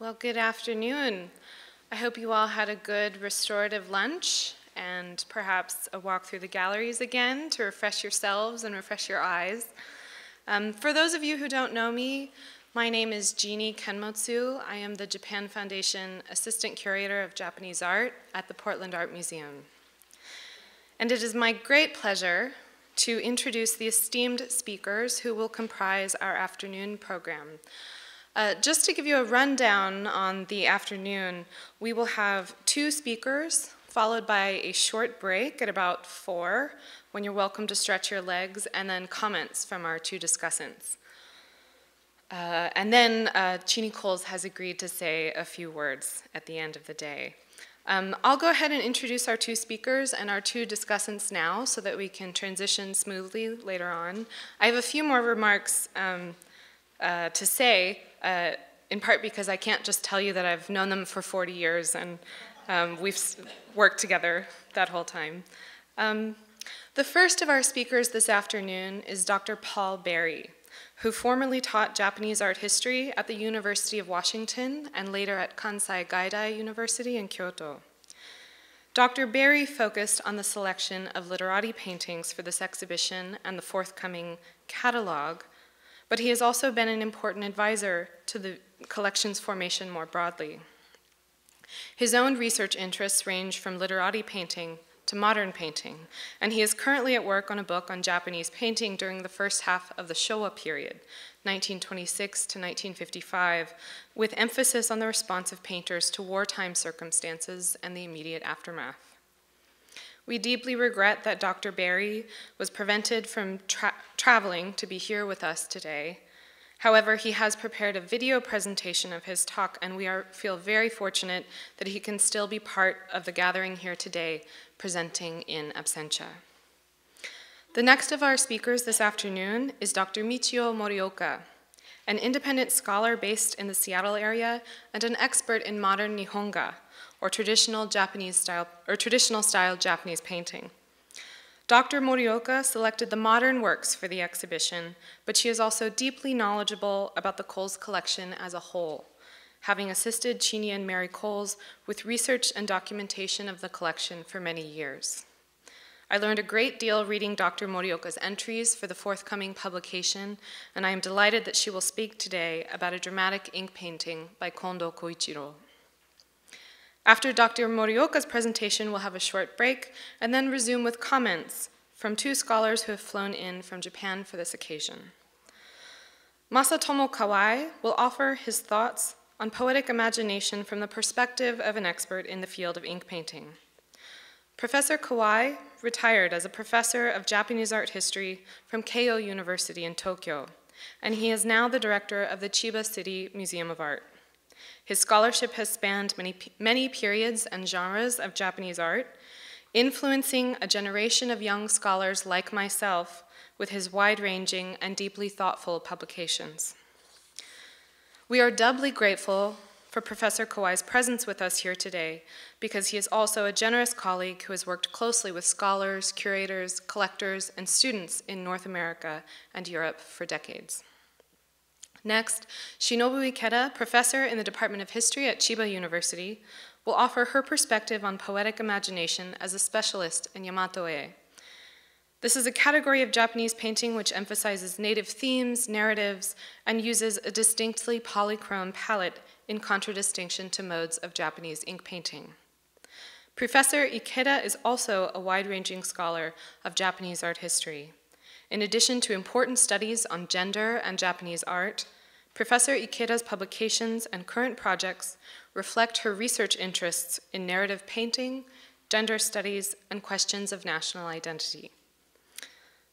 Well, good afternoon. I hope you all had a good restorative lunch and perhaps a walk through the galleries again to refresh yourselves and refresh your eyes. Um, for those of you who don't know me, my name is Jeannie Kenmotsu. I am the Japan Foundation Assistant Curator of Japanese Art at the Portland Art Museum. And it is my great pleasure to introduce the esteemed speakers who will comprise our afternoon program. Uh, just to give you a rundown on the afternoon, we will have two speakers followed by a short break at about four when you're welcome to stretch your legs and then comments from our two discussants. Uh, and then uh, Cheney Cowles has agreed to say a few words at the end of the day. Um, I'll go ahead and introduce our two speakers and our two discussants now so that we can transition smoothly later on. I have a few more remarks um, uh, to say, uh, in part because I can't just tell you that I've known them for 40 years and um, we've worked together that whole time. Um, the first of our speakers this afternoon is Dr. Paul Berry who formerly taught Japanese art history at the University of Washington and later at Kansai Gaidai University in Kyoto. Dr. Berry focused on the selection of literati paintings for this exhibition and the forthcoming catalog, but he has also been an important advisor to the collection's formation more broadly. His own research interests range from literati painting to modern painting, and he is currently at work on a book on Japanese painting during the first half of the Showa period, 1926 to 1955, with emphasis on the response of painters to wartime circumstances and the immediate aftermath. We deeply regret that Dr. Berry was prevented from tra traveling to be here with us today, However, he has prepared a video presentation of his talk, and we are, feel very fortunate that he can still be part of the gathering here today, presenting in absentia. The next of our speakers this afternoon is Dr. Michiyo Morioka, an independent scholar based in the Seattle area and an expert in modern Nihonga, or traditional Japanese style, or traditional style Japanese painting. Dr. Morioka selected the modern works for the exhibition, but she is also deeply knowledgeable about the Cowles collection as a whole, having assisted Cheney and Mary Cowles with research and documentation of the collection for many years. I learned a great deal reading Dr. Morioka's entries for the forthcoming publication, and I am delighted that she will speak today about a dramatic ink painting by Kondo Koichiro. After Dr. Morioka's presentation, we'll have a short break and then resume with comments from two scholars who have flown in from Japan for this occasion. Masatomo Kawai will offer his thoughts on poetic imagination from the perspective of an expert in the field of ink painting. Professor Kawai retired as a professor of Japanese art history from Keio University in Tokyo, and he is now the director of the Chiba City Museum of Art. His scholarship has spanned many, many periods and genres of Japanese art, influencing a generation of young scholars like myself with his wide-ranging and deeply thoughtful publications. We are doubly grateful for Professor Kawai's presence with us here today because he is also a generous colleague who has worked closely with scholars, curators, collectors, and students in North America and Europe for decades. Next, Shinobu Ikeda, professor in the Department of History at Chiba University, will offer her perspective on poetic imagination as a specialist in Yamato-e. This is a category of Japanese painting which emphasizes native themes, narratives, and uses a distinctly polychrome palette in contradistinction to modes of Japanese ink painting. Professor Ikeda is also a wide-ranging scholar of Japanese art history. In addition to important studies on gender and Japanese art, Professor Ikeda's publications and current projects reflect her research interests in narrative painting, gender studies, and questions of national identity.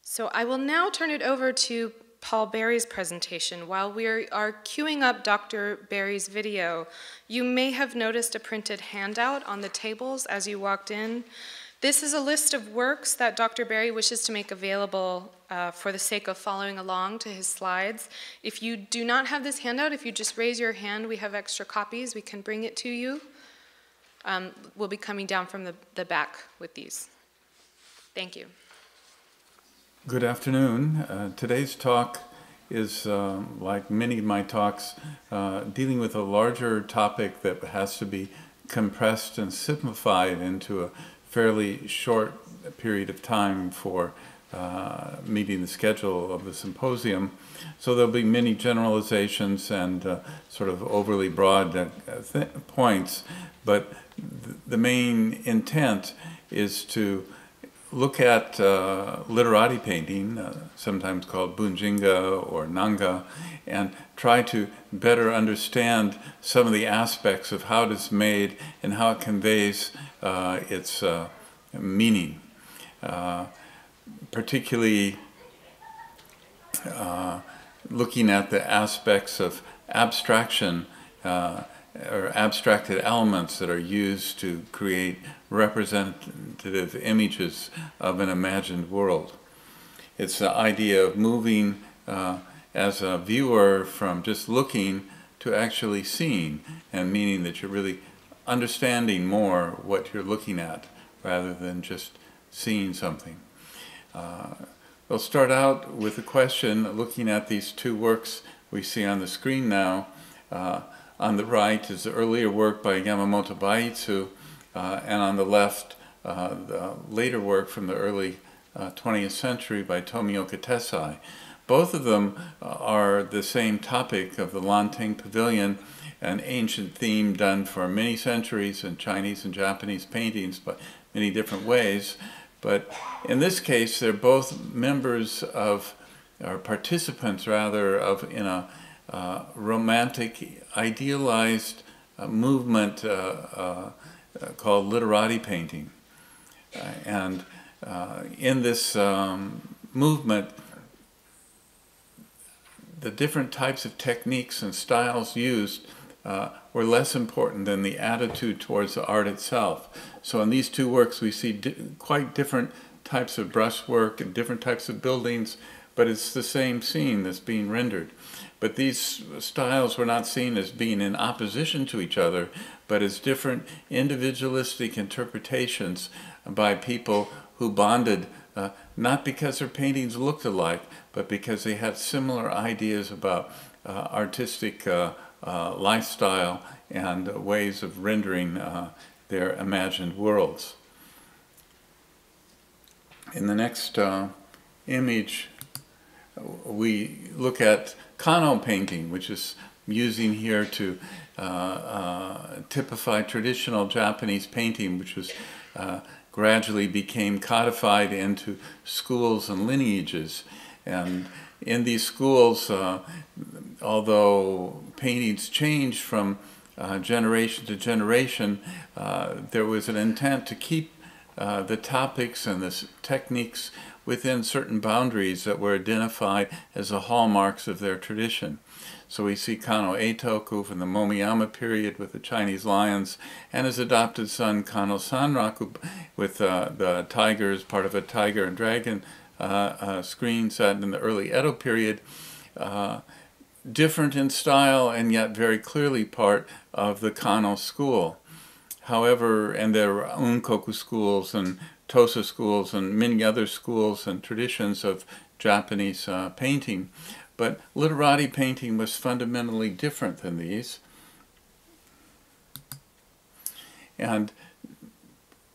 So I will now turn it over to Paul Berry's presentation. While we are queuing up Dr. Berry's video, you may have noticed a printed handout on the tables as you walked in. This is a list of works that Dr. Berry wishes to make available uh, for the sake of following along to his slides. If you do not have this handout, if you just raise your hand, we have extra copies. We can bring it to you. Um, we'll be coming down from the, the back with these. Thank you. Good afternoon. Uh, today's talk is, uh, like many of my talks, uh, dealing with a larger topic that has to be compressed and simplified into a fairly short period of time for uh, meeting the schedule of the symposium. So there'll be many generalizations and uh, sort of overly broad uh, points, but th the main intent is to look at uh, literati painting, uh, sometimes called bunjinga or nanga, and try to better understand some of the aspects of how it is made and how it conveys uh, its uh, meaning. Uh, particularly uh, looking at the aspects of abstraction uh, or abstracted elements that are used to create representative images of an imagined world. It's the idea of moving uh, as a viewer from just looking to actually seeing, and meaning that you're really understanding more what you're looking at rather than just seeing something. Uh, we'll start out with a question looking at these two works we see on the screen now. Uh, on the right is the earlier work by Yamamoto Baiitsu, uh, and on the left, uh, the later work from the early 20th uh, century by Tomioka Tessai. Both of them uh, are the same topic of the Lanting Pavilion, an ancient theme done for many centuries in Chinese and Japanese paintings, but many different ways. But in this case, they're both members of, or participants rather, of in a uh, romantic, idealized uh, movement uh, uh called literati painting. Uh, and in this um, movement, the different types of techniques and styles used uh, were less important than the attitude towards the art itself. So in these two works we see di quite different types of brushwork and different types of buildings, but it's the same scene that's being rendered. But these styles were not seen as being in opposition to each other, but as different individualistic interpretations by people who bonded uh, not because their paintings looked alike, but because they had similar ideas about uh, artistic uh, uh, lifestyle and ways of rendering uh, their imagined worlds. In the next uh, image, we look at Kano painting, which is using here to uh, typify traditional Japanese painting, which was gradually became codified into schools and lineages. And in these schools, uh, although paintings changed from uh, generation to generation, uh, there was an intent to keep uh, the topics and the techniques within certain boundaries that were identified as the hallmarks of their tradition. So we see Kano Eitoku from the Momoyama period with the Chinese lions, and his adopted son Kano Sanraku with uh, the tigers, part of a tiger and dragon uh, uh, screen set in the early Edo period. Uh, different in style and yet very clearly part of the Kano school. However, and there are Unkoku schools and Tosa schools and many other schools and traditions of Japanese uh, painting. But literati painting was fundamentally different than these. And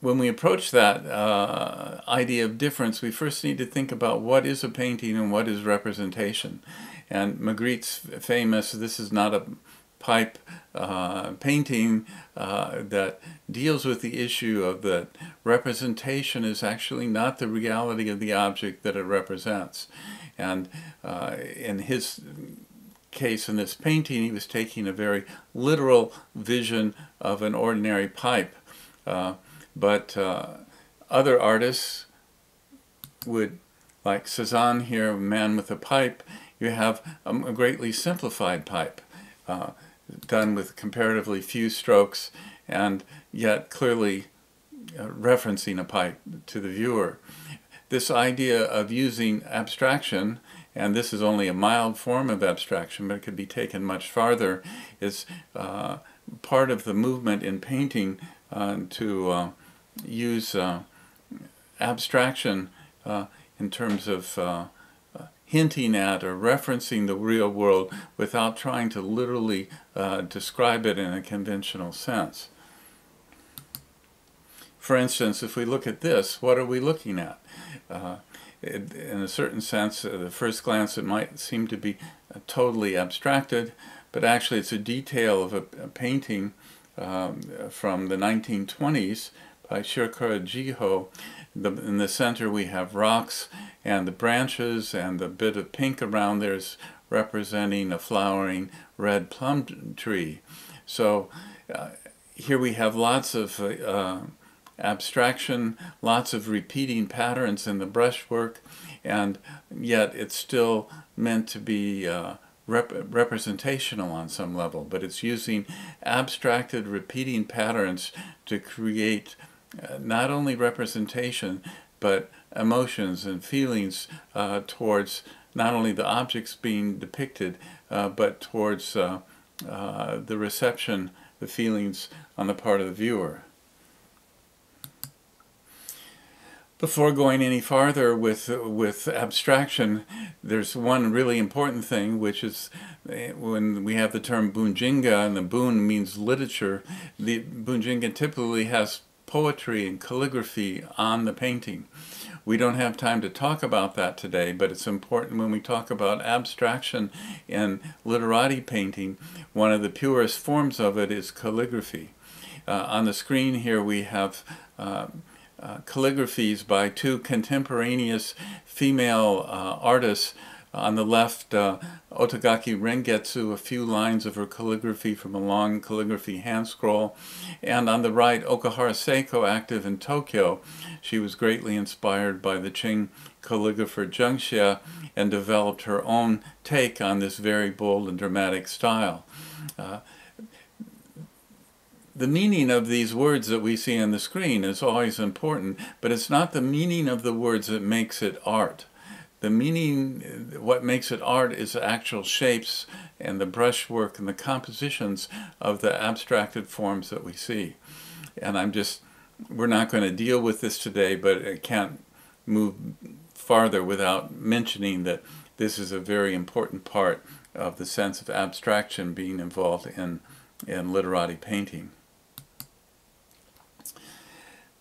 when we approach that uh, idea of difference, we first need to think about what is a painting and what is representation. And Magritte's famous, this is not a pipe uh, painting uh, that deals with the issue of that representation is actually not the reality of the object that it represents. And uh, in his case in this painting, he was taking a very literal vision of an ordinary pipe. Uh, but uh, other artists would, like Cezanne here, man with a pipe, you have a greatly simplified pipe uh, done with comparatively few strokes and yet clearly uh, referencing a pipe to the viewer. This idea of using abstraction, and this is only a mild form of abstraction, but it could be taken much farther, is uh, part of the movement in painting uh, to uh, use uh, abstraction in terms of hinting at or referencing the real world without trying to literally uh, describe it in a conventional sense. For instance, if we look at this, what are we looking at? Uh, it, in a certain sense, at the first glance, it might seem to be uh, totally abstracted, but actually it's a detail of a, a painting um, from the 1920s by Shirokura Jiho. The, in the center we have rocks and the branches and the bit of pink around there is representing a flowering red plum tree. So uh, here we have lots of uh, abstraction, lots of repeating patterns in the brushwork, and yet it's still meant to be uh, rep representational on some level, but it's using abstracted repeating patterns to create uh, not only representation, but emotions and feelings uh, towards not only the objects being depicted, uh, but towards uh, uh, the reception, the feelings on the part of the viewer. Before going any farther with with abstraction, there's one really important thing, which is eh, when we have the term bunjinga, and the bun means literature. The bunjinga typically has poetry and calligraphy on the painting. We don't have time to talk about that today, but it's important when we talk about abstraction in literati painting. One of the purest forms of it is calligraphy. Uh, on the screen here we have uh, uh, calligraphies by two contemporaneous female uh, artists. On the left, uh, Otagaki Rengetsu, a few lines of her calligraphy from a long calligraphy hand scroll. And on the right, Okuhara Seiko, active in Tokyo. She was greatly inspired by the Qing calligrapher Zheng and developed her own take on this very bold and dramatic style. Uh, the meaning of these words that we see on the screen is always important, but it's not the meaning of the words that makes it art. The meaning, what makes it art is the actual shapes and the brushwork and the compositions of the abstracted forms that we see. And I'm just, we're not going to deal with this today, but I can't move farther without mentioning that this is a very important part of the sense of abstraction being involved in, in literati painting.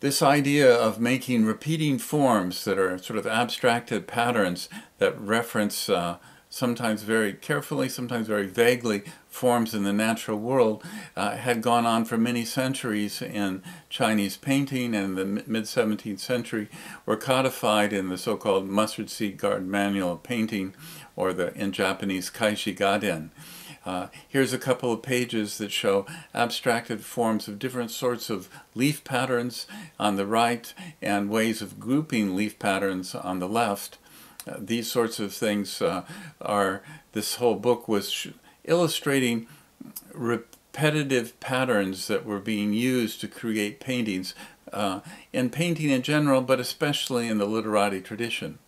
This idea of making repeating forms that are sort of abstracted patterns that reference uh, sometimes very carefully, sometimes very vaguely, forms in the natural world uh, had gone on for many centuries in Chinese painting and the mid-17th century were codified in the so-called mustard seed garden manual of painting or the in Japanese Kaishi Gaden. Uh, here's a couple of pages that show abstracted forms of different sorts of leaf patterns on the right and ways of grouping leaf patterns on the left. Uh, these sorts of things uh, are, this whole book was illustrating repetitive patterns that were being used to create paintings uh, in painting in general, but especially in the literati tradition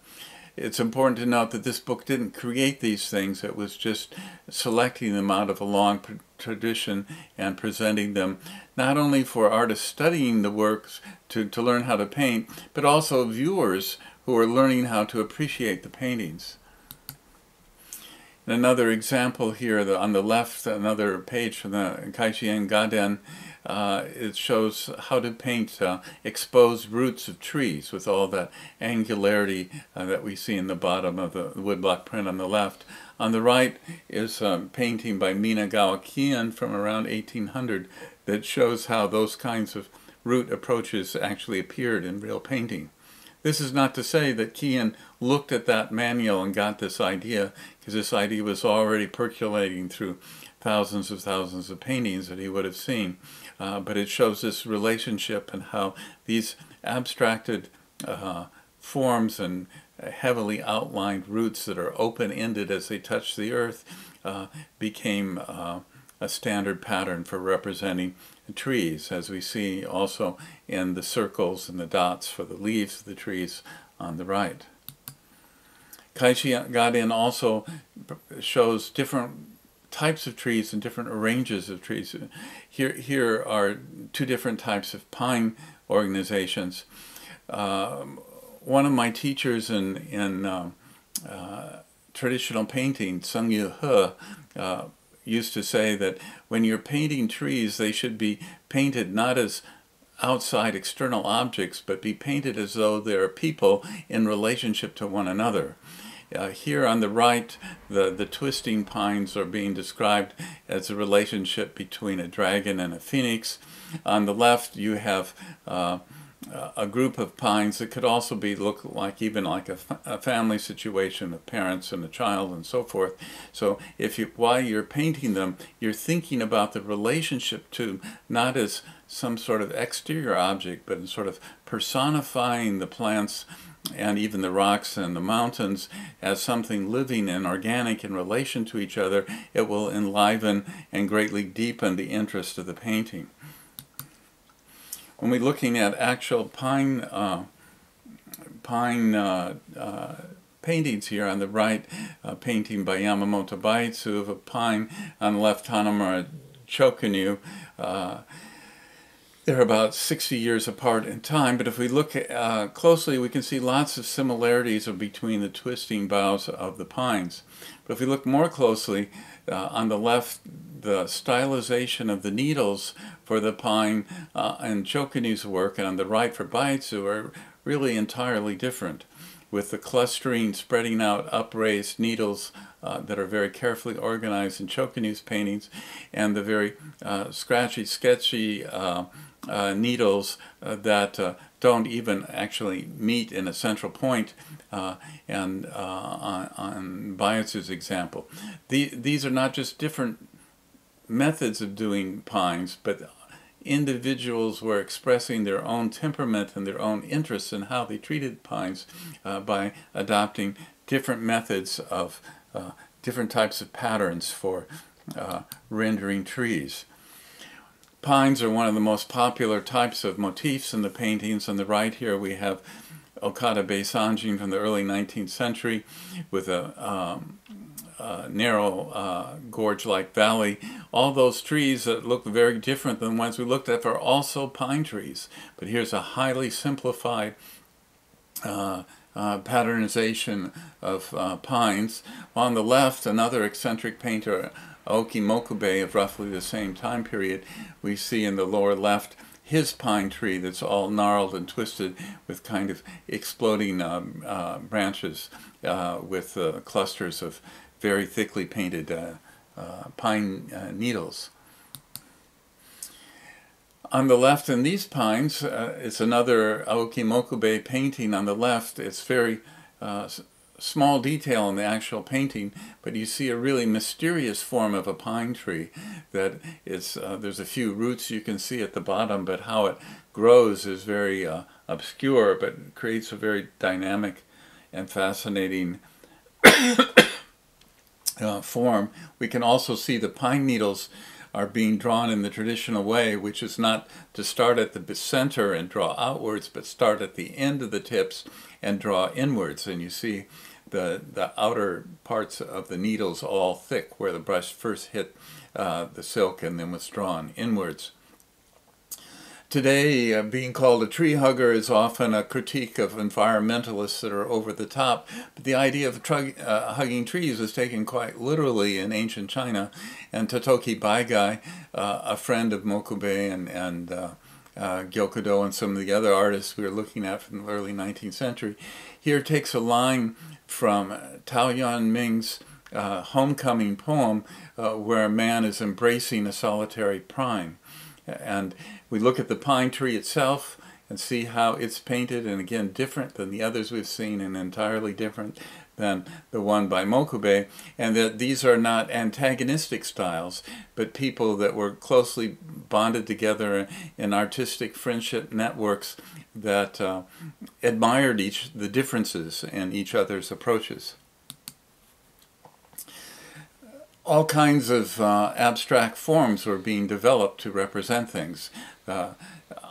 it's important to note that this book didn't create these things. It was just selecting them out of a long tradition and presenting them not only for artists studying the works to, to learn how to paint, but also viewers who are learning how to appreciate the paintings. another example here the, on the left, another page from the Kaishien Gaden, uh, it shows how to paint uh, exposed roots of trees with all that angularity uh, that we see in the bottom of the woodblock print on the left. On the right is a painting by Minagawa Kien from around 1800 that shows how those kinds of root approaches actually appeared in real painting. This is not to say that Kien looked at that manual and got this idea, because this idea was already percolating through thousands of thousands of paintings that he would have seen. Uh, but it shows this relationship and how these abstracted uh, forms and heavily outlined roots that are open-ended as they touch the earth uh, became uh, a standard pattern for representing trees, as we see also in the circles and the dots for the leaves of the trees on the right. Kaishi Gaden also shows different types of trees and different ranges of trees. Here, here are two different types of pine organizations. Um, one of my teachers in, in uh, uh, traditional painting, Sung Yu He, uh, used to say that when you're painting trees, they should be painted not as outside external objects, but be painted as though they are people in relationship to one another. Uh, here on the right, the, the twisting pines are being described as a relationship between a dragon and a phoenix. On the left, you have uh, a group of pines that could also be look like even like a, a, family situation of parents and a child and so forth. So if you while you're painting them, you're thinking about the relationship to not as some sort of exterior object, but in sort of personifying the plants and even the rocks and the mountains as something living and organic in relation to each other, it will enliven and greatly deepen the interest of the painting. When we're looking at actual pine, uh, pine uh, uh, paintings here on the right, a painting by Yamamoto Baiitsu of a pine, on the left Tanomura Chokunyu, uh, they're about 60 years apart in time, but if we look uh, closely, we can see lots of similarities between the twisting boughs of the pines. But if we look more closely, uh, on the left, the stylization of the needles for the pine uh, and Chokunyu's work, and on the right for Baiitsu are really entirely different, with the clustering, spreading out, upraised needles uh, that are very carefully organized in Chokunyu's paintings, and the very uh, scratchy, sketchy uh, needles uh, that uh, don't even actually meet in a central point, uh, and uh, on, on Baiitsu's example. The, these are not just different methods of doing pines, but individuals were expressing their own temperament and their own interests in how they treated pines uh, by adopting different methods of different types of patterns for rendering trees. Pines are one of the most popular types of motifs in the paintings. On the right here we have Okada Beisanjin from the early 19th century with a, um, a narrow uh, gorge-like valley. All those trees that look very different than the ones we looked at are also pine trees. But here's a highly simplified uh, uh, patternization of uh, pines. On the left, another eccentric painter, Aoki Mokubei of roughly the same time period, we see in the lower left his pine tree that's all gnarled and twisted with kind of exploding um, uh, branches uh, with uh, clusters of very thickly painted uh, uh, pine uh, needles. On the left in these pines, it's another Aoki Mokubei painting on the left. It's very small detail in the actual painting, but you see a really mysterious form of a pine tree that uh, there's a few roots you can see at the bottom, but how it grows is very uh, obscure, but creates a very dynamic and fascinating uh, form. We can also see the pine needles are being drawn in the traditional way, which is not to start at the center and draw outwards, but start at the end of the tips and draw inwards. And you see the, the outer parts of the needles all thick where the brush first hit uh, the silk and then was drawn inwards. Today, uh, being called a tree hugger is often a critique of environmentalists that are over the top, but the idea of uh, hugging trees was taken quite literally in ancient China, and Totoki Baigai, uh, a friend of Mokubei and, and uh, uh, Gyokudo and some of the other artists we were looking at from the early 19th century, here takes a line from Tao Yuan Ming's uh, homecoming poem uh, where a man is embracing a solitary pine. And we look at the pine tree itself and see how it's painted, and again, different than the others we've seen, and entirely different than the one by Mokubei, and that these are not antagonistic styles, but people that were closely bonded together in artistic friendship networks that uh, admired each the differences in each other's approaches. All kinds of uh, abstract forms were being developed to represent things. Uh,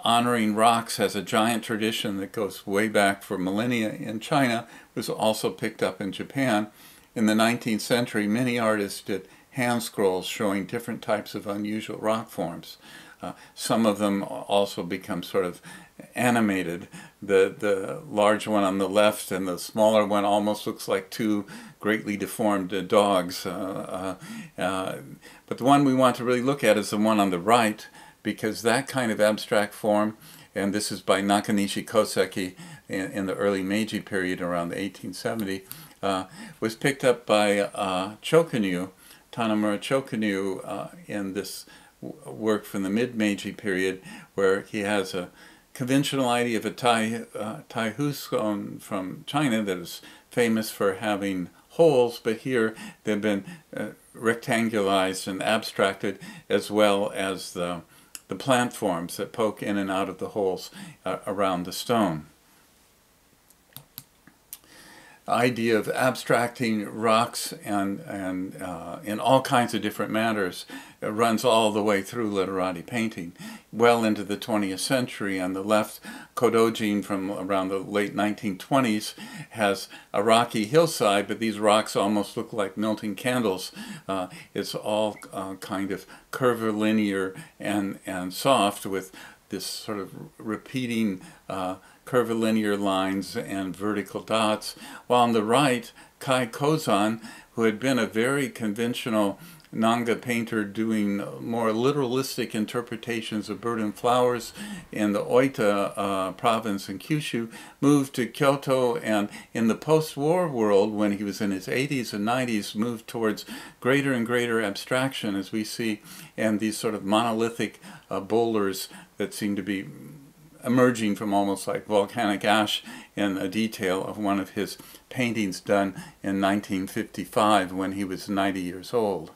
honoring rocks has a giant tradition that goes way back for millennia in China, was also picked up in Japan. In the 19th century, many artists did hand scrolls showing different types of unusual rock forms. Uh, some of them also become sort of animated. The the large one on the left and the smaller one almost looks like two greatly deformed uh, dogs. Uh, uh, uh, but the one we want to really look at is the one on the right because that kind of abstract form, and this is by Nakanishi Koseki in, in the early Meiji period around 1870, uh, was picked up by uh, Chokunyu, Tanomura Chokunyu, in this work from the mid-Meiji period where he has a conventional idea of a Tai, uh, Taihu stone from China that is famous for having holes, but here they've been uh, rectangularized and abstracted as well as the, the plant forms that poke in and out of the holes uh, around the stone idea of abstracting rocks and, and uh, in all kinds of different matters runs all the way through literati painting, well into the 20th century. On the left, Kodojin from around the late 1920s has a rocky hillside, but these rocks almost look like melting candles. Uh, it's all uh, kind of curvilinear and, and soft with this sort of repeating uh, curvilinear lines and vertical dots, while on the right, Kai Kozan, who had been a very conventional Nanga painter doing more literalistic interpretations of bird and flowers in the Oita uh, province in Kyushu, moved to Kyoto and in the post-war world, when he was in his 80s and 90s, moved towards greater and greater abstraction as we see and these sort of monolithic uh, boulders that seem to be emerging from almost like volcanic ash in a detail of one of his paintings done in 1955 when he was 90 years old.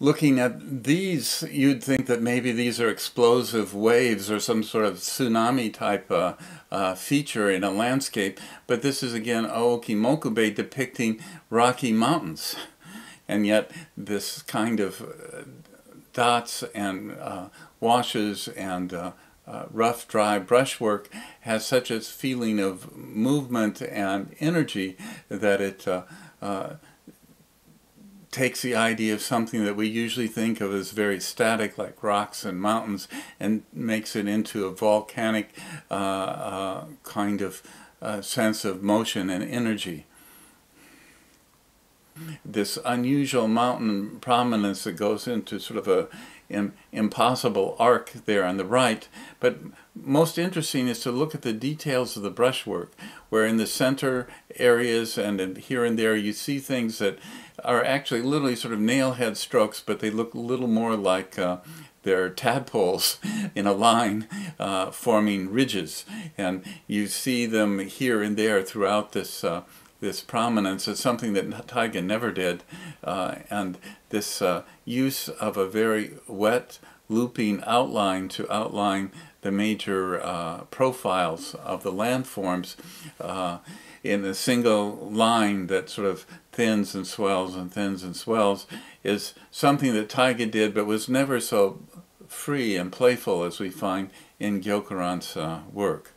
Looking at these, you'd think that maybe these are explosive waves or some sort of tsunami type uh, uh, feature in a landscape, but this is again Aoki Mokubei depicting rocky mountains. And yet this kind of uh, dots and uh, washes and uh, uh, rough, dry brushwork has such a feeling of movement and energy that it uh, uh, takes the idea of something that we usually think of as very static, like rocks and mountains, and makes it into a volcanic uh, kind of sense of motion and energy. This unusual mountain prominence that goes into sort of a impossible arc there on the right. But most interesting is to look at the details of the brushwork, where in the center areas and here and there you see things that are actually literally sort of nailhead strokes, but they look a little more like uh, they're tadpoles in a line uh, forming ridges. And you see them here and there throughout this uh, this prominence is something that Taiga never did. Uh, and this uh, use of a very wet looping outline to outline the major uh, profiles of the landforms uh, in a single line that sort of thins and swells and thins and swells is something that Taiga did but was never so free and playful as we find in Gyokuran's uh, work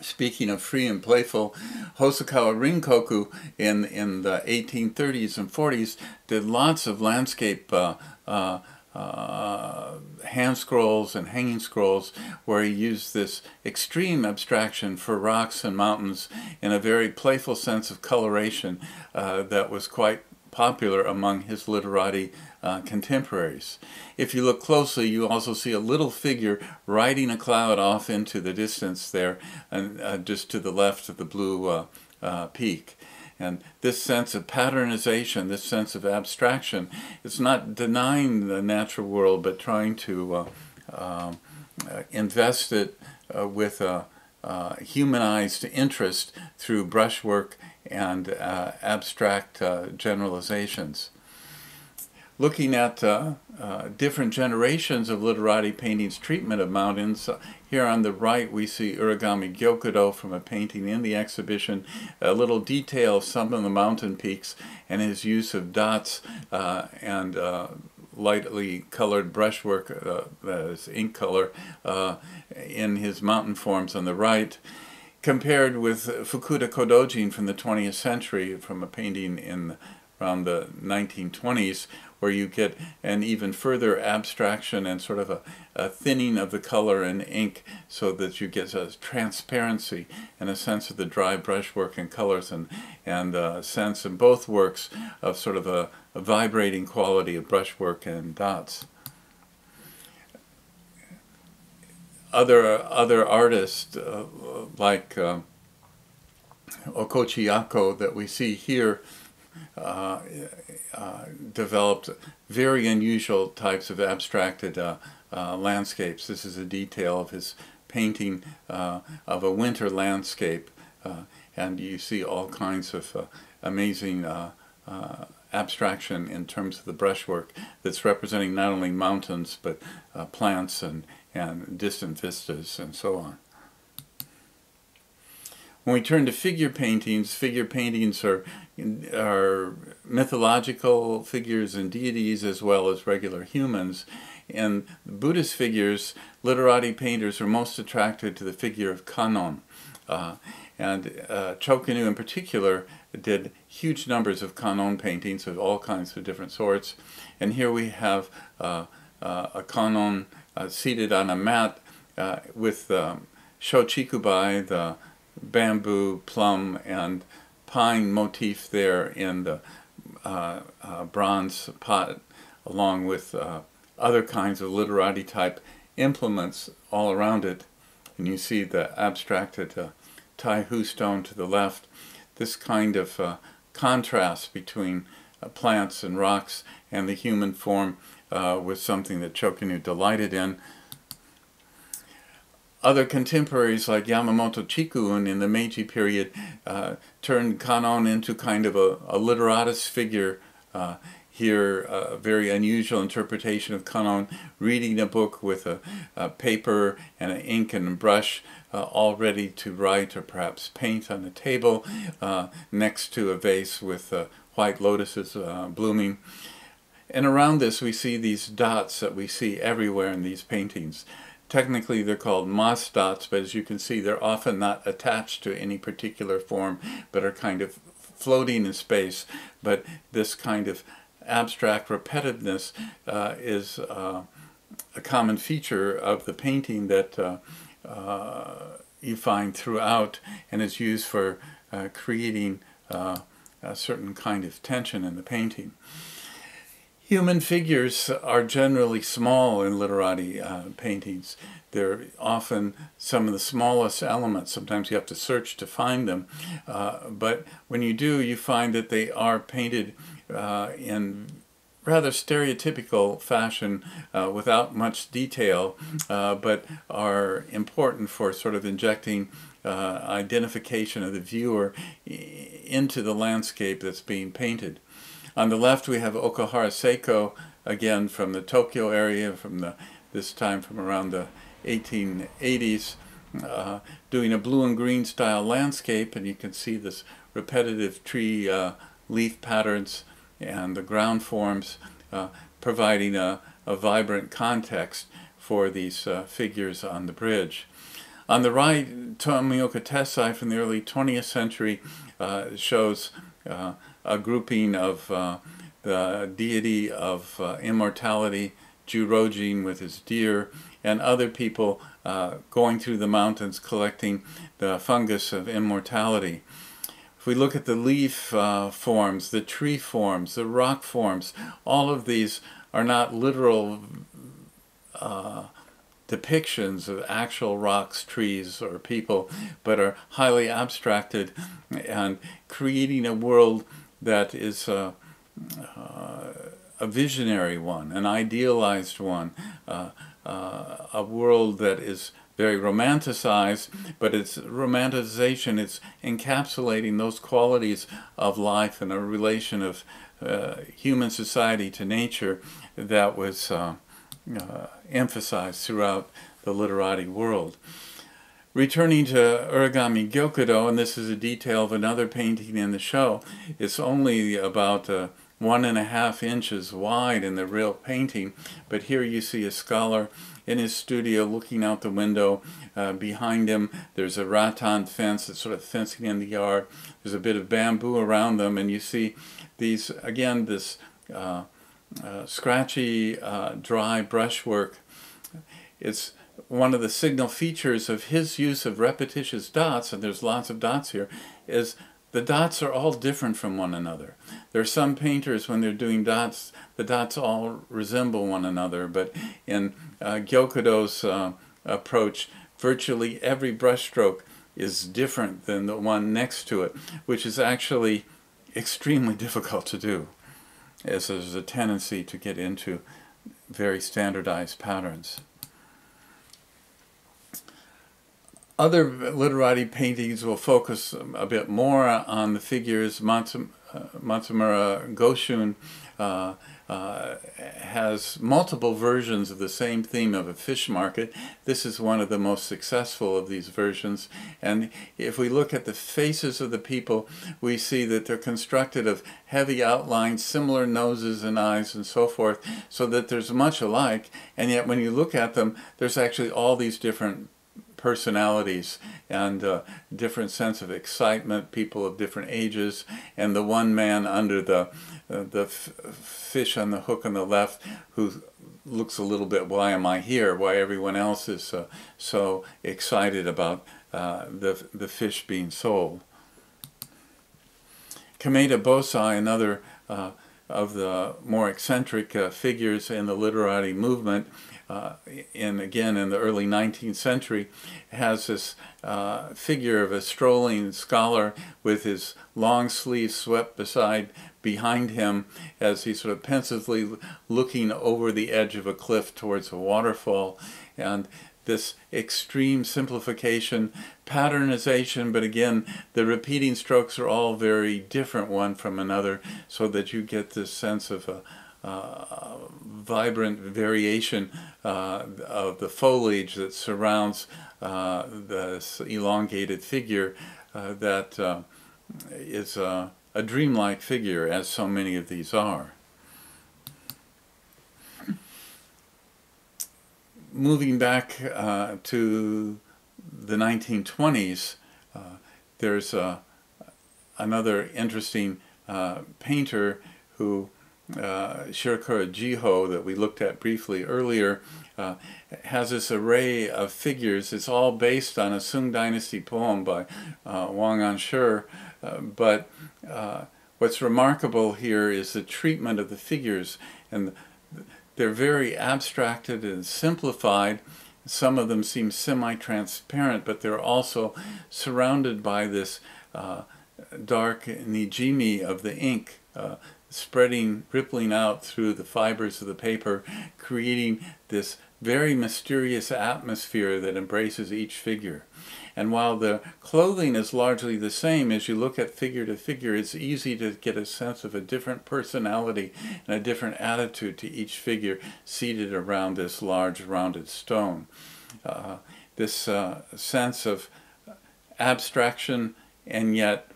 speaking of free and playful, Hosokawa Rinkoku in, in the 1830s and 40s did lots of landscape uh, uh, uh, hand scrolls and hanging scrolls where he used this extreme abstraction for rocks and mountains in a very playful sense of coloration uh, that was quite popular among his literati uh, contemporaries. If you look closely, you also see a little figure riding a cloud off into the distance there, and uh, just to the left of the blue uh, uh peak. And this sense of patternization, this sense of abstraction, it's not denying the natural world, but trying to uh, um, uh, invest it with a humanized interest through brushwork and abstract generalizations looking at uh, uh, different generations of literati paintings treatment of mountains. Uh, here on the right we see Uragami Gyokudo from a painting in the exhibition, a little detail of some of the mountain peaks and his use of dots uh, and uh, lightly colored brushwork, uh, as ink color, in his mountain forms on the right. compared with Fukuda Kodojin from the 20th century, from a painting in around the 1920s, where you get an even further abstraction and sort of a, a, thinning of the color in ink so that you get a transparency and a sense of the dry brushwork and colors and, and a sense in both works of sort of a, a vibrating quality of brushwork and dots. Other, other artists uh, like uh, Okochi Yako that we see here uh, uh, developed very unusual types of abstracted uh, uh, landscapes. This is a detail of his painting uh, of a winter landscape, and you see all kinds of amazing abstraction in terms of the brushwork that's representing not only mountains but plants and, and distant vistas and so on. When we turn to figure paintings, figure paintings are, are mythological figures and deities as well as regular humans. In Buddhist figures, literati painters are most attracted to the figure of Kannon. Uh, and uh, Chokunyu in particular did huge numbers of Kannon paintings of all kinds of different sorts. And here we have uh, uh a Kannon uh, seated on a mat uh, with um, Shochikubai, the bamboo, plum, and pine motif there in the uh, uh, bronze pot, along with uh, other kinds of literati type implements all around it. And you see the abstracted uh, Tai Hu stone to the left. This kind of uh, contrast between uh, plants and rocks and the human form uh, was something that Chokunyu delighted in other contemporaries like Yamamoto Chikun in the Meiji period uh, turned Kanon into kind of a, a literatus figure. Uh, here, a very unusual interpretation of Kanon, reading a book with a, a paper and an ink and a brush, uh, all ready to write or perhaps paint on a table uh, next to a vase with uh, white lotuses uh, blooming. And around this we see these dots that we see everywhere in these paintings. Technically, they're called moss dots, but as you can see, they're often not attached to any particular form, but are kind of floating in space. But this kind of abstract repetitiveness uh, is uh, a common feature of the painting that uh, uh you find throughout and is used for uh, creating uh, a certain kind of tension in the painting. Human figures are generally small in literati uh, paintings. They're often some of the smallest elements. Sometimes you have to search to find them. Uh, but when you do, you find that they are painted uh, in rather stereotypical fashion uh, without much detail, uh, but are important for sort of injecting uh, identification of the viewer into the landscape that's being painted. On the left, we have Okuhara Seiko, again from the Tokyo area, from the this time from around the 1880s, uh, doing a blue and green style landscape, and you can see this repetitive tree uh, leaf patterns and the ground forms uh, providing a, a, vibrant context for these uh, figures on the bridge. On the right, Tomioka Tessai from the early 20th century uh, shows uh, a grouping of uh, the deity of uh, immortality, Jurojin with his deer, and other people uh, going through the mountains collecting the fungus of immortality. If we look at the leaf uh, forms, the tree forms, the rock forms, all of these are not literal uh, depictions of actual rocks, trees, or people, but are highly abstracted and creating a world that is a, uh, a visionary one, an idealized one, uh, uh, a world that is very romanticized, but it's romanticization, it's encapsulating those qualities of life and a relation of uh, human society to nature that was uh, uh, emphasized throughout the literati world. Returning to Uragami Gyokudo, and this is a detail of another painting in the show, it's only about uh, one and a half inches wide in the real painting, but here you see a scholar in his studio looking out the window. Uh, behind him, there's a rattan fence that's sort of fencing in the yard. There's a bit of bamboo around them, and you see these, again, this uh, uh, scratchy, uh, dry brushwork. It's one of the signal features of his use of repetitious dots, and there's lots of dots here, is the dots are all different from one another. There are some painters, when they're doing dots, the dots all resemble one another, but in uh, Gyokudo's uh, approach, virtually every brushstroke is different than the one next to it, which is actually extremely difficult to do, as there's a tendency to get into very standardized patterns. Other literati paintings will focus a bit more on the figures. Matsumura Goshun uh, uh, has multiple versions of the same theme of a fish market. This is one of the most successful of these versions. And if we look at the faces of the people, we see that they're constructed of heavy outlines, similar noses and eyes and so forth, so that there's much alike. And yet when you look at them, there's actually all these different personalities and uh, different sense of excitement, people of different ages, and the one man under the uh, the fish on the hook on the left who looks a little bit, why am I here? Why everyone else is uh, so excited about uh, the, the fish being sold. Kameda Bosai, another uh, of the more eccentric uh, figures in the literati movement, uh, in again in the early 19th century, has this uh, figure of a strolling scholar with his long sleeves swept beside behind him as he's sort of pensively looking over the edge of a cliff towards a waterfall, and this extreme simplification, patternization, but again, the repeating strokes are all very different one from another, so that you get this sense of a uh, vibrant variation uh, of the foliage that surrounds uh, this elongated figure uh, that uh, is a dreamlike figure, as so many of these are. Moving back uh, to the 1920s, there's another interesting painter who uh, Shirokuro Jiho that we looked at briefly earlier uh, has this array of figures. It's all based on a Sung Dynasty poem by uh, Wang Anshi, uh, but uh, what's remarkable here is the treatment of the figures, and they're very abstracted and simplified. Some of them seem semi-transparent, but they're also surrounded by this uh, dark nijimi of the ink, uh, spreading, rippling out through the fibers of the paper, creating this very mysterious atmosphere that embraces each figure. And while the clothing is largely the same, as you look at figure to figure, it's easy to get a sense of a different personality and a different attitude to each figure seated around this large rounded stone. Uh, this uh, sense of abstraction and yet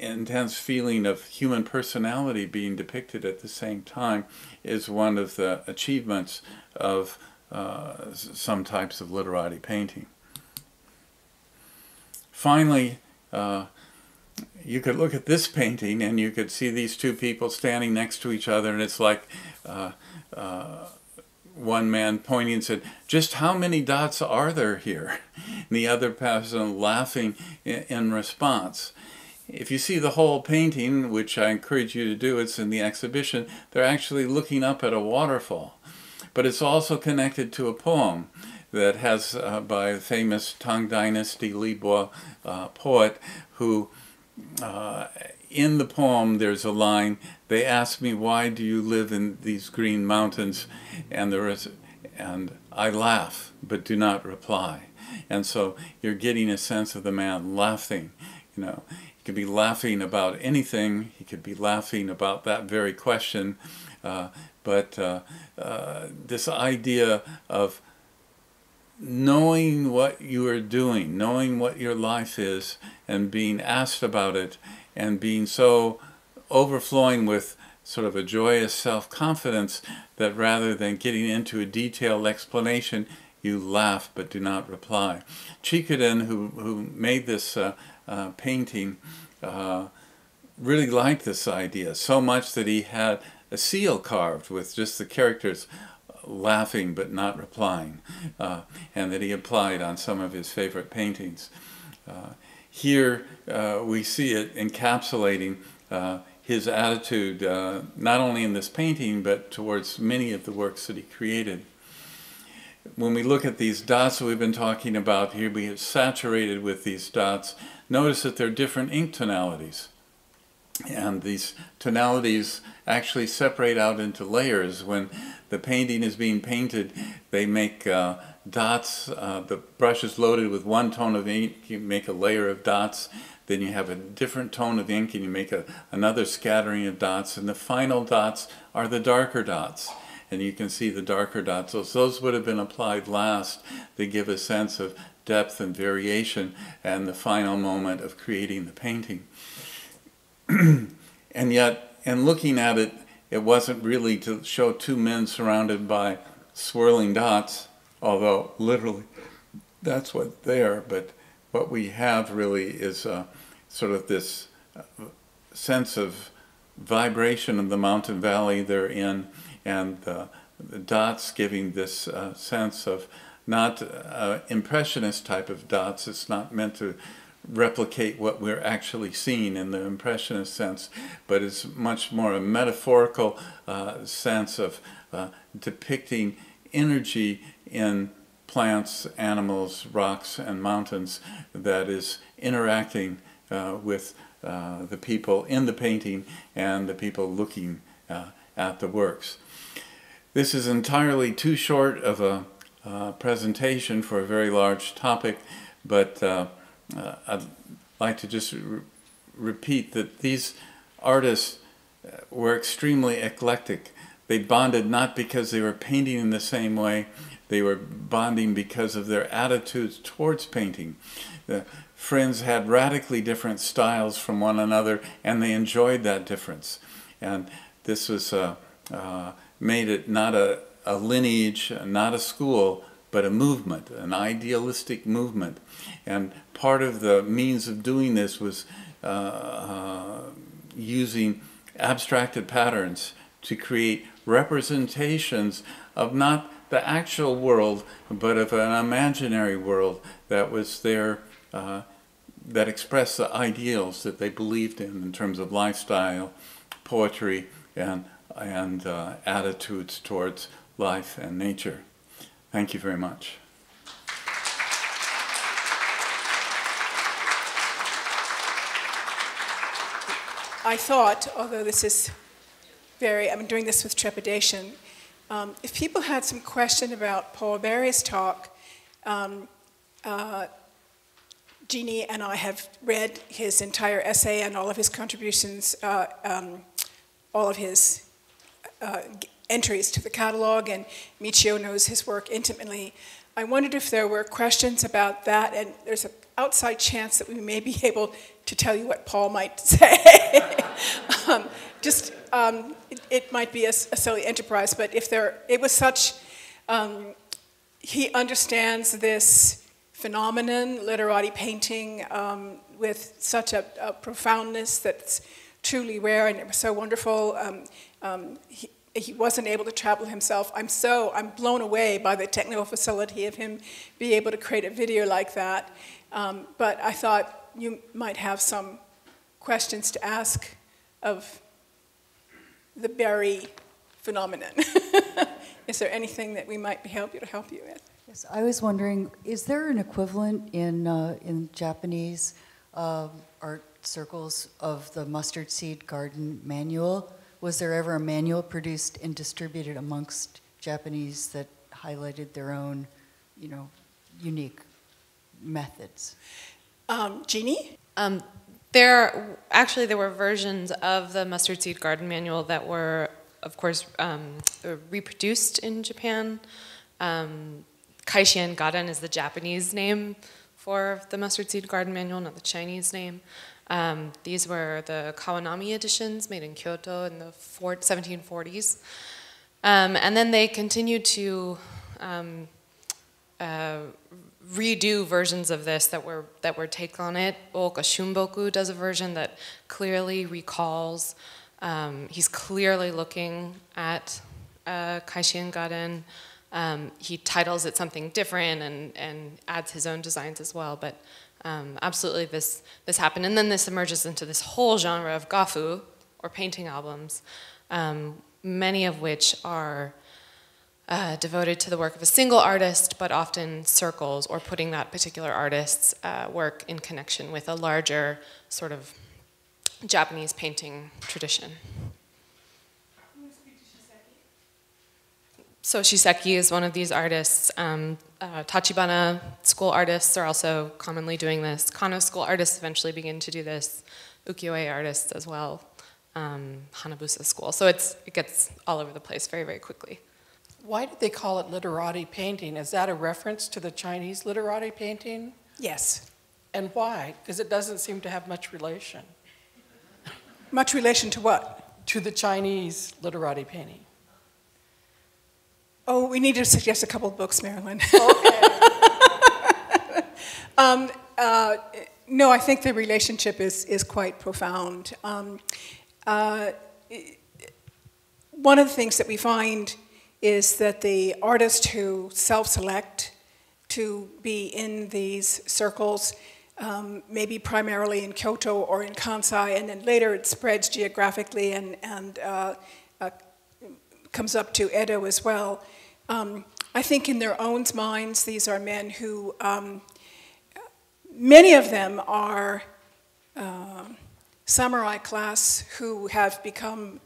intense feeling of human personality being depicted at the same time is one of the achievements of uh, some types of literati painting. Finally, uh, you could look at this painting and you could see these two people standing next to each other and it's like uh, uh one man pointing and said, just how many dots are there here? And the other person laughing in, in response. If you see the whole painting, which I encourage you to do, it's in the exhibition, they're actually looking up at a waterfall. But it's also connected to a poem that has uh, by a famous Tang Dynasty Li Bo uh, poet who uh, in the poem there's a line, they ask me why do you live in these green mountains and there is and I laugh but do not reply. And so you're getting a sense of the man laughing, you know. He could be laughing about anything. He could be laughing about that very question. Uh, but uh, uh, this idea of knowing what you are doing, knowing what your life is, and being asked about it, and being so overflowing with sort of a joyous self-confidence that rather than getting into a detailed explanation, you laugh but do not reply. Chikuden, who, who made this uh, uh, painting, uh, really liked this idea so much that he had a seal carved with just the characters laughing but not replying, uh, and that he applied on some of his favorite paintings. Uh, here uh, we see it encapsulating his attitude, not only in this painting, but towards many of the works that he created. When we look at these dots that we've been talking about here, we have saturated with these dots. Notice that they're different ink tonalities. And these tonalities actually separate out into layers. When the painting is being painted, they make uh, dots. Uh, the brush is loaded with one tone of ink. You make a layer of dots then you have a different tone of ink and you make a, another scattering of dots and the final dots are the darker dots and you can see the darker dots. So those would have been applied last. They give a sense of depth and variation and the final moment of creating the painting. and yet, and looking at it, it wasn't really to show two men surrounded by swirling dots, although literally that's what they are, but what we have really is uh, sort of this uh, sense of vibration of the mountain valley they're in, and the, the dots giving this uh, sense of not impressionist type of dots. It's not meant to replicate what we're actually seeing in the impressionist sense, but it's much more a metaphorical uh, sense of uh, depicting energy in plants, animals, rocks, and mountains that is interacting uh, with uh, the people in the painting and the people looking uh, at the works. This is entirely too short of a uh, presentation for a very large topic, but uh, uh, I'd like to just re repeat that these artists were extremely eclectic. They bonded not because they were painting in the same way, they were bonding because of their attitudes towards painting. The friends had radically different styles from one another, and they enjoyed that difference. And this was uh, uh, made it not a, a lineage, not a school, but a movement, an idealistic movement. And part of the means of doing this was uh, uh using abstracted patterns to create representations of not the actual world, but of an imaginary world that was there uh, that expressed the ideals that they believed in in terms of lifestyle, poetry, and, and uh, attitudes towards life and nature. Thank you very much. I thought, although this is very, I'm doing this with trepidation, um, if people had some question about Paul Berry's talk, um, uh, Jeannie and I have read his entire essay and all of his contributions, uh, um, all of his uh, entries to the catalog, and Michiyo knows his work intimately. I wondered if there were questions about that, and there's an outside chance that we may be able to tell you what Paul might say. um, just, um, it, it, might be a, a, silly enterprise, but if there, it was such, um, he understands this phenomenon, literati painting, um, with such a, a, profoundness that's truly rare and it was so wonderful. Um, um, he, he, wasn't able to travel himself. I'm so, I'm blown away by the technical facility of him being able to create a video like that. Um, but I thought you might have some questions to ask of the Berry phenomenon. Is there anything that we might be able to help you with? Yes, I was wondering, is there an equivalent in, uh, in Japanese uh, art circles of the mustard seed garden manual? Was there ever a manual produced and distributed amongst Japanese that highlighted their own, you know, unique methods? Um, Jeannie? Um, there, actually, there were versions of the mustard seed garden manual that were, of course, um, reproduced in Japan. Um, Kaishien Gaden is the Japanese name for the mustard seed garden manual, not the Chinese name. Um, these were the Kawanami editions made in Kyoto in the 1740s. Um, and then they continued to um, uh, redo versions of this that were that were take on it. Ooka does a version that clearly recalls. Um, he's clearly looking at uh, Kaishien Gaden. Um, he titles it something different and, and adds his own designs as well. But um, absolutely, this this happened, and then this emerges into this whole genre of gafu or painting albums, um, many of which are uh, devoted to the work of a single artist, but often circles or putting that particular artist's uh, work in connection with a larger sort of Japanese painting tradition. So Shiseki is one of these artists. Um, uh, Tachibana school artists are also commonly doing this. Kano school artists eventually begin to do this. Ukiyo-e artists as well. Um, Hanabusa school. So it's, it gets all over the place very, very quickly. Why did they call it literati painting? Is that a reference to the Chinese literati painting? Yes. And why? Because it doesn't seem to have much relation Much relation to what? to the Chinese literati painting. Oh, we need to suggest a couple of books, Marilyn. Okay. Um, uh, no, I think the relationship is, is quite profound. Um, uh, one of the things that we find is that the artists who self select to be in these circles, um, maybe primarily in Kyoto or in Kansai, and then later it spreads geographically and, and uh, uh, comes up to Edo as well. Um, I think in their own minds, these are men who, um, many of them are uh, samurai class who have become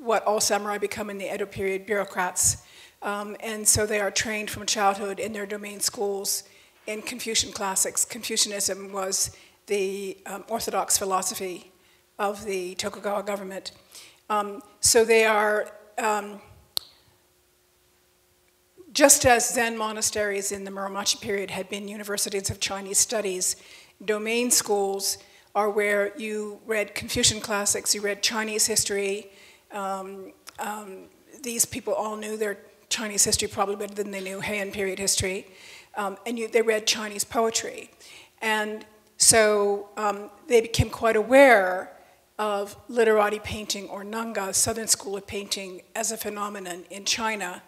what all samurai become in the Edo period, bureaucrats. Um, and so they are trained from childhood in their domain schools in Confucian classics. Confucianism was the um, orthodox philosophy of the Tokugawa government. Um, so they are, um, just as Zen monasteries in the Muromachi period had been universities of Chinese studies, domain schools are where you read Confucian classics, you read Chinese history, um, um, these people all knew their Chinese history probably better than they knew Heian period history, um, and you, they read Chinese poetry. And so um, they became quite aware of literati painting or Nanga, Southern School of Painting, as a phenomenon in China.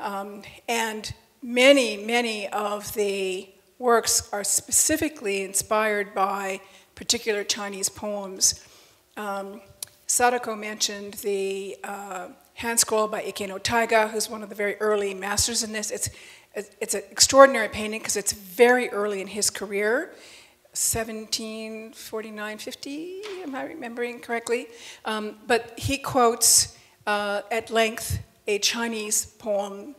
Um, and many, many of the works are specifically inspired by particular Chinese poems. Um, Sadako mentioned the uh, hand scroll by Ike no Taiga, who's one of the very early masters in this. It's, it's an extraordinary painting because it's very early in his career. 1749, 50, am I remembering correctly? Um, but he quotes uh, at length a Chinese poem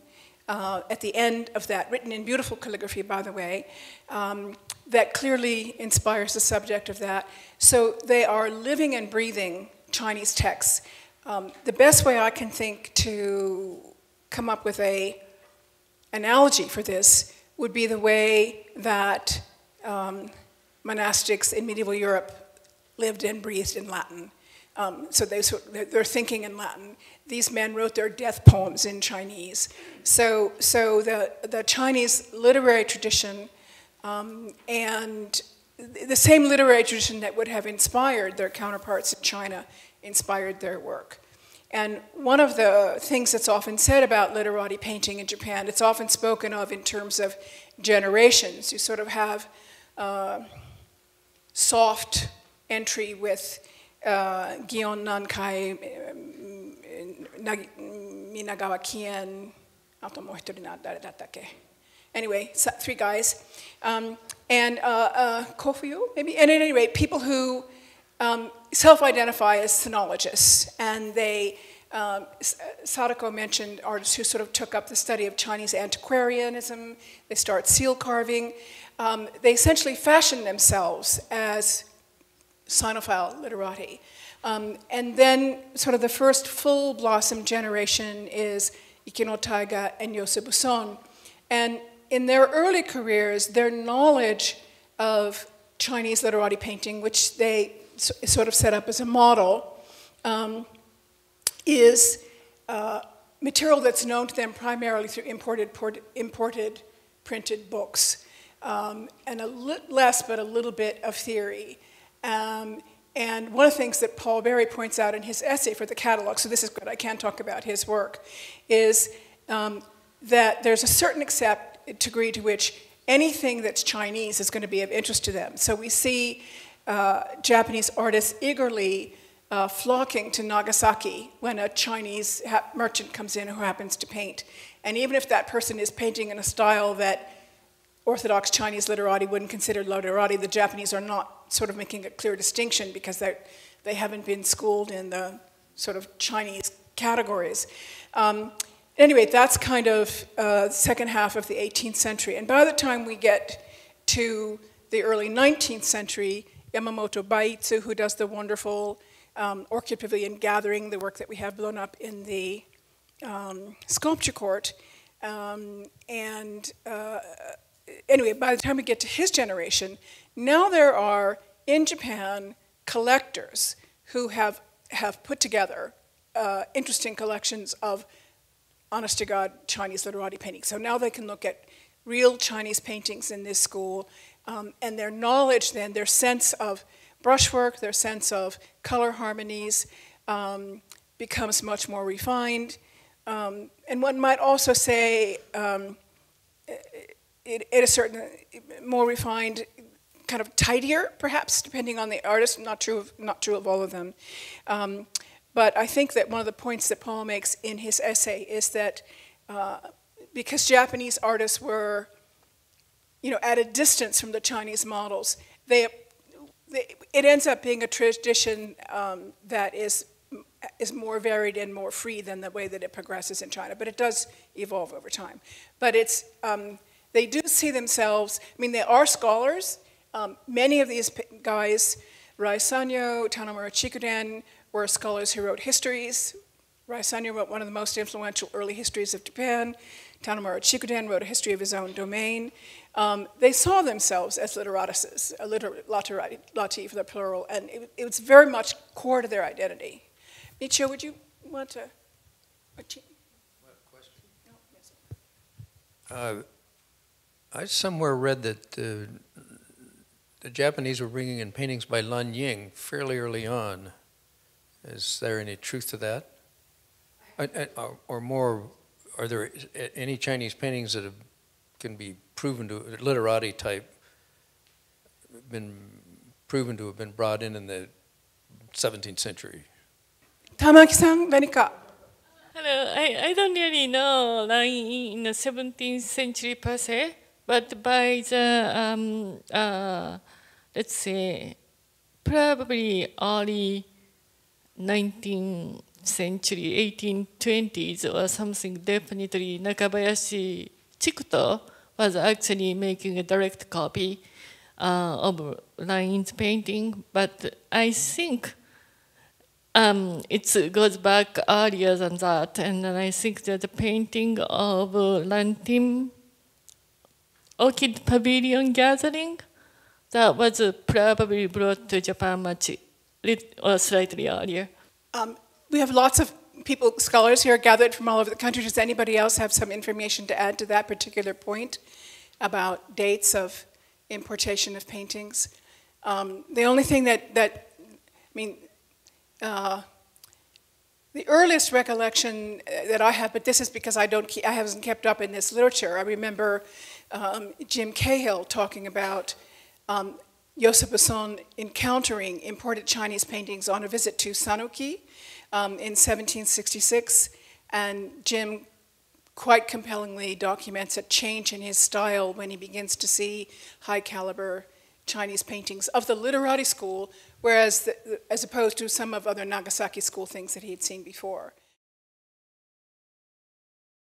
uh, at the end of that, written in beautiful calligraphy, by the way, um, that clearly inspires the subject of that. So they are living and breathing Chinese texts. Um, the best way I can think to come up with a analogy for this would be the way that um, monastics in medieval Europe lived and breathed in Latin. Um, so they, they're thinking in Latin. These men wrote their death poems in Chinese. So, so the, the Chinese literary tradition um, and the same literary tradition that would have inspired their counterparts in China inspired their work. And one of the things that's often said about literati painting in Japan, it's often spoken of in terms of generations. You sort of have uh, soft entry with uh, Gion Nankai, Minagawa Kien, Anyway, three guys. Um, and uh, uh, Kofuyu, maybe? And at any rate, people who um, self-identify as sinologists, and they, um, Sadako mentioned artists who sort of took up the study of Chinese antiquarianism, they start seal carving. Um, they essentially fashion themselves as Sinophile literati. Um, and then sort of the first full blossom generation is Ike no Taiga and Yosa Buson. And in their early careers, their knowledge of Chinese literati painting, which they sort of set up as a model, um, is uh, material that's known to them primarily through imported, port, imported printed books, um, and a li- less, but a little bit of theory. Um, and one of the things that Paul Berry points out in his essay for the catalog, so this is good, I can talk about his work, is um, that there's a certain accept, degree to which anything that's Chinese is going to be of interest to them. So we see uh, Japanese artists eagerly uh, flocking to Nagasaki when a Chinese ha- merchant comes in who happens to paint. And even if that person is painting in a style that Orthodox Chinese literati wouldn't consider literati, the Japanese are not sort of making a clear distinction because they they haven't been schooled in the sort of Chinese categories. Um, anyway, that's kind of uh, second half of the 18th century. And by the time we get to the early 19th century, Yamamoto Baiitsu, who does the wonderful um, Orchid Pavilion gathering, the work that we have blown up in the um, sculpture court, um, and uh, anyway, by the time we get to his generation, now there are in Japan collectors who have, have put together uh, interesting collections of honest to God Chinese literati paintings. So now they can look at real Chinese paintings in this school, um, and their knowledge then, their sense of brushwork, their sense of color harmonies um, becomes much more refined. Um, and one might also say, um, it, it is certain more refined, kind of tidier, perhaps, depending on the artist. Not true of, not true of all of them. Um, but I think that one of the points that Paul makes in his essay is that uh, because Japanese artists were, you know, at a distance from the Chinese models, they, they it ends up being a tradition um, that is is more varied and more free than the way that it progresses in China. But it does evolve over time. But it's um, they do see themselves, I mean, they are scholars. Um, many of these guys, Rai Sanyo, Tanomura Chikuden, were scholars who wrote histories. Rai Sanyo wrote one of the most influential early histories of Japan. Tanomura Chikuden wrote a history of his own domain. Um, they saw themselves as literatists, a liter- literati for the plural, and it, it, was very much core to their identity. Michiyo, would you want to? What question? Uh, I somewhere read that uh, the Japanese were bringing in paintings by Lan Ying fairly early on. Is there any truth to that? Uh, or more, are there any Chinese paintings that have, can be proven to, literati type, been proven to have been brought in in the 17th century? Tamaki-san, 何か Hello, I, I don't really know Lan Ying in the 17th century per se, but by the, um, uh, let's say, probably early 19th century, 1820s or something, definitely Nakabayashi Chikuto was actually making a direct copy uh, of Lan Ying's painting, but I think um, it goes back earlier than that, and I think that the painting of Lantim Orchid Pavilion Gathering, that was uh, probably brought to Japan much or slightly earlier. Um, we have lots of people, scholars here gathered from all over the country. Does anybody else have some information to add to that particular point about dates of importation of paintings? Um, the only thing that, that I mean, uh, the earliest recollection uh, that I have, but this is because I don't, keep, I haven't kept up in this literature. I remember um, Jim Cahill talking about um, Yosa Buson encountering imported Chinese paintings on a visit to Sanuki um, in 1766, and Jim quite compellingly documents a change in his style when he begins to see high caliber Chinese paintings of the literati school, whereas the, as opposed to some of other Nagasaki school things that he had seen before.